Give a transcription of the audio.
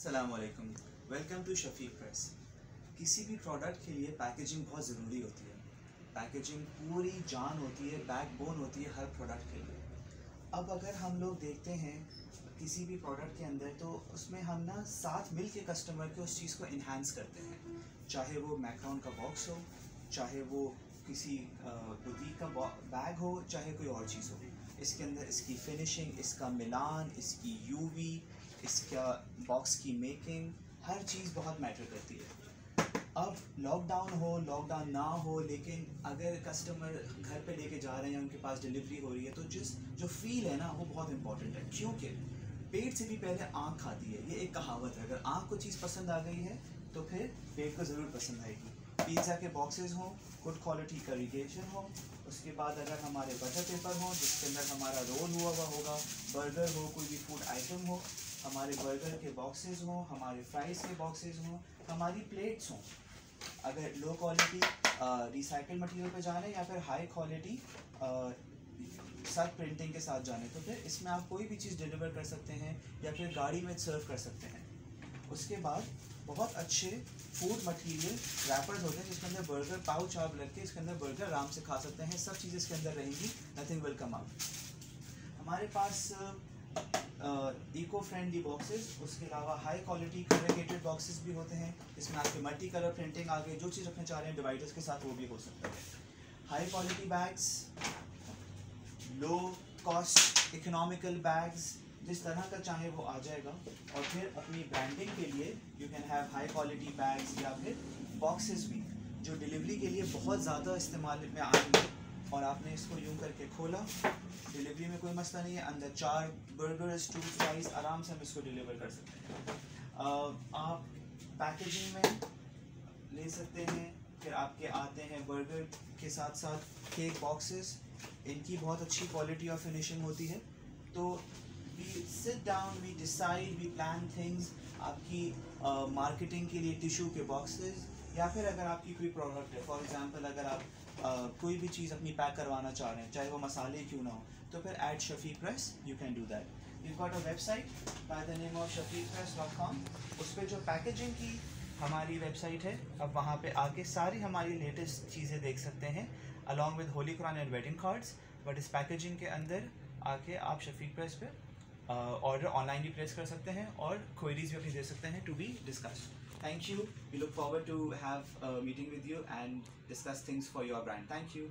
असलकुम welcome to Shafiq press किसी भी प्रोडक्ट के लिए पैकेजिंग बहुत ज़रूरी होती है। पैकेजिंग पूरी जान होती है बैकबोन होती है हर प्रोडक्ट के लिए। अब अगर हम लोग देखते हैं किसी भी प्रोडक्ट के अंदर तो उसमें हम ना साथ मिल के कस्टमर के उस चीज़ को इन्हांस करते हैं। चाहे वो मैक्रॉन का बॉक्स हो, चाहे वो किसी बुटीक का बैग हो, चाहे कोई और चीज़ हो। इसके अंदर इसकी फिनिशिंग इसका मिलान, इसकी यूवी इसका बॉक्स की मेकिंग हर चीज़ बहुत मैटर करती है। अब लॉकडाउन हो लॉकडाउन ना हो, लेकिन अगर कस्टमर घर पे लेके जा रहे हैं, उनके पास डिलीवरी हो रही है तो जिस, जो फील है ना, वो बहुत इंपॉर्टेंट है। क्योंकि पेट से भी पहले आँख खाती है, ये एक कहावत है। अगर आँख को चीज़ पसंद आ गई है तो फिर पेट को ज़रूर पसंद आएगी। पिज़्ज़ा के बॉक्सेस हों गुड क्वालिटी का रिगेशन हो, उसके बाद अगर हमारे बटर पेपर हो, जिसके अंदर हमारा रोल हुआ हुआ होगा बर्गर हो, कोई भी फ़ूड आइटम हो हमारे बर्गर के बॉक्सेस हों, हमारे फ्राइज़ के बॉक्सेस हों, हमारी प्लेट्स हों। अगर लो क्वालिटी रिसाइकल मटेरियल पे जाने या फिर हाई क्वालिटी सब प्रिंटिंग के साथ जाने तो फिर इसमें आप कोई भी चीज़ डिलीवर कर सकते हैं या फिर गाड़ी में सर्व कर सकते हैं। उसके बाद बहुत अच्छे फ़ूड मटेरियल रैपर्स होते हैं, जिसके अंदर बर्गर पाउच आप लग के इसके अंदर बर्गर आराम से खा सकते हैं। सब चीज़ें इसके अंदर रहेंगी नथिंग विल कम आउट हमारे पास इको फ्रेंडली बॉक्सेस उसके अलावा हाई क्वालिटी कलरेटेड बॉक्सेस भी होते हैं। इसमें आपके मल्टी कलर प्रिंटिंग आगे जो चीज़ रखना चाह रहे हैं डिवाइडर्स के साथ वो भी हो सकता है। High quality bags low cost economical bags जिस तरह का चाहे वो आ जाएगा। और फिर अपनी ब्रांडिंग के लिए you can have high quality bags या फिर बॉक्सेस भी, जो डिलीवरी के लिए बहुत ज़्यादा इस्तेमाल में आएँगे। और आपने इसको यूँ करके खोला। डिलीवरी में कोई मसला नहीं है। अंदर चार बर्गर्स टू फ्राइज आराम से हम इसको डिलीवर कर सकते हैं। आप पैकेजिंग में ले सकते हैं फिर आपके आते हैं बर्गर के साथ साथ केक बॉक्सेस इनकी बहुत अच्छी क्वालिटी और फिनिशिंग होती है। तो we sit down we decide we plan things आपकी मार्केटिंग uh, के लिए टिशू के बॉक्सेस या फिर अगर आपकी कोई प्रोडक्ट है फॉर एग्जांपल अगर आप कोई भी चीज़ अपनी पैक करवाना चाह रहे हैं, चाहे वो मसाले क्यों ना हो तो फिर at Shafi Press you can do that you got a website by the name of Shafi Press dot com उस पर जो पैकेजिंग की हमारी वेबसाइट है, अब वहाँ पे आके सारी हमारी लेटेस्ट चीज़ें देख सकते हैं along with holy Quran and wedding cards but इस पैकेजिंग के अंदर आके आप शफीक प्रेस पे ऑर्डर ऑनलाइन भी प्लेस कर सकते हैं और क्वेरीज भी अपनी दे सकते हैं to be discuss thank you we look forward to have meeting with you and discuss things for your brand thank you